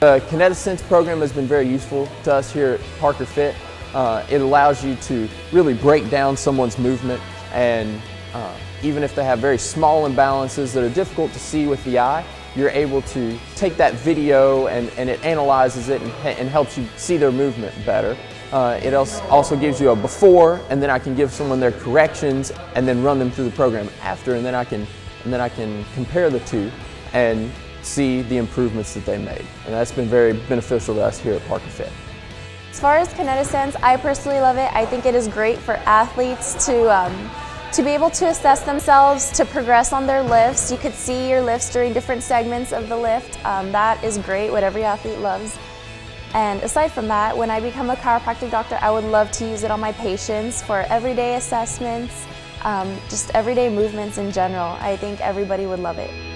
The KinetiSense program has been very useful to us here at Parker Fit. Uh, it allows you to really break down someone's movement and uh, even if they have very small imbalances that are difficult to see with the eye, you're able to take that video and, and it analyzes it and, and helps you see their movement better. Uh, it also gives you a before and then I can give someone their corrections and then run them through the program after and then I can, and then I can compare the two and see the improvements that they made. And that's been very beneficial to us here at Parker Fit. As far as KinetiSense, I personally love it. I think it is great for athletes to, um, to be able to assess themselves, to progress on their lifts. You could see your lifts during different segments of the lift. Um, that is great, what every athlete loves. And aside from that, when I become a chiropractic doctor, I would love to use it on my patients for everyday assessments, um, just everyday movements in general. I think everybody would love it.